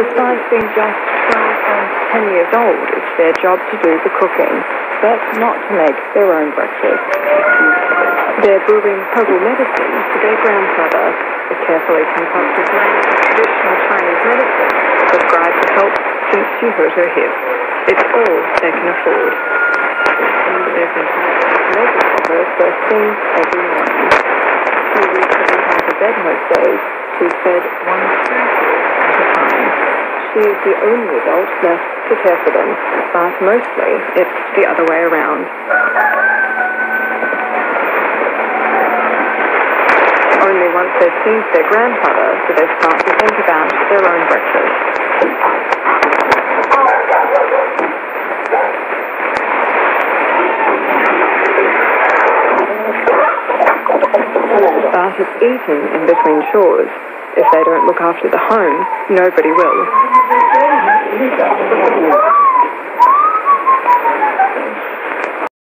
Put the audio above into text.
Despite being just 12 and 10 years old, it's their job to do the cooking, but not to make their own breakfast. They're brewing herbal medicine for their grandmother, a carefully concocted blend of traditional Chinese medicine prescribed for help since she hurt her hip. It's all they can afford. And they've been making first thing every morning. Most days. She's fed one spoonful at a time. She is the only adult left to care for them, but mostly it's the other way around. Only once they've seen their grandfather do they start to think about their own breakfast. It's eating in between chores. If they don't look after the home, nobody will.